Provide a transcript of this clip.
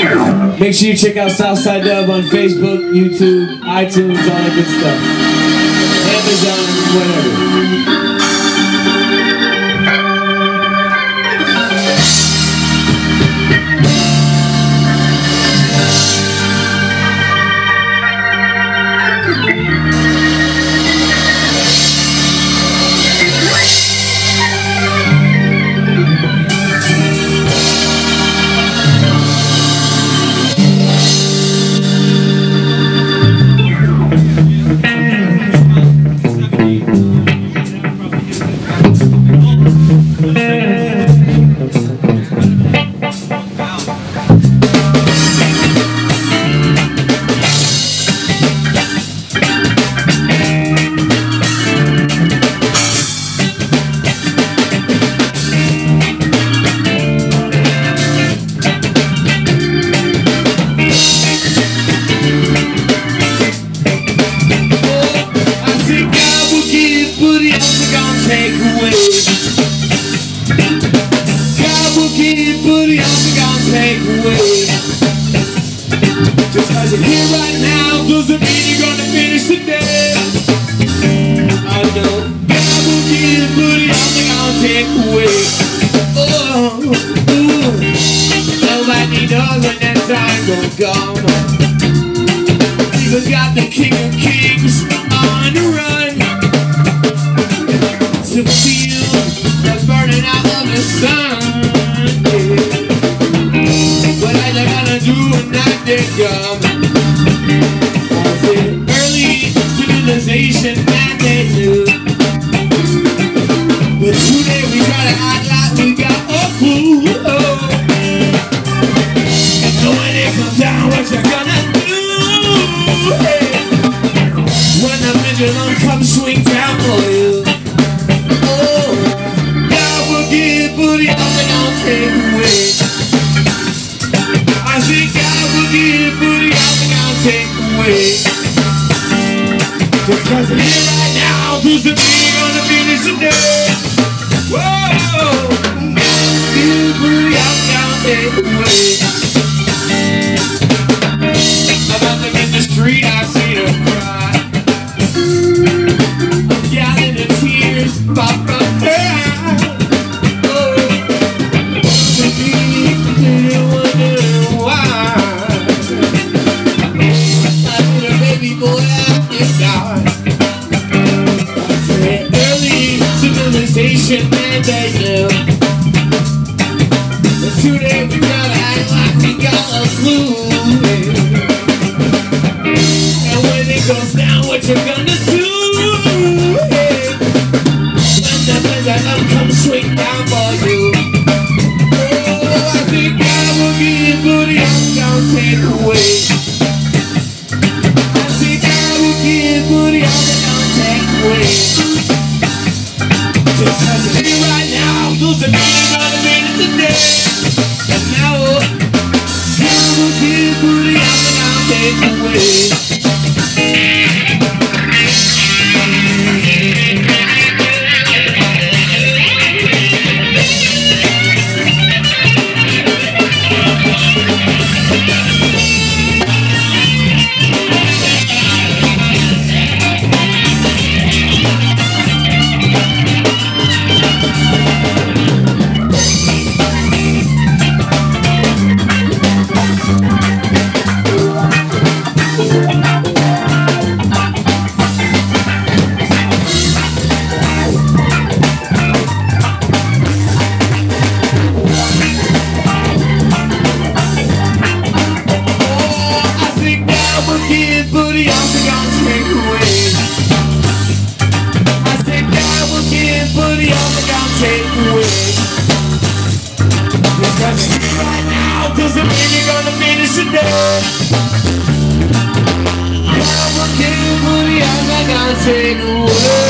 Make sure you check out Southside Dub on Facebook, YouTube, iTunes, all that good stuff. Amazon, whatever. keep putting on the guns take away Just cause you're here right now doesn't mean you're gonna finish the day. I know God will keep putting on the guns take away Oh, ooh Nobody when that time gon' come. Even got the king of kings on the run. To feel that's burning out of the sun. income. Early civilization, man, they knew. But today we got a hot lot, we got a clue. Oh. And when it comes down, what you gonna do? Hey. When the pendulum comes, swing down, boy. early civilization. And today we gotta act like we got clue. And when it goes down, what you gonna do? When the blizzard up come swing down for you. Oh, I think I will I'm gonna take away. to be en un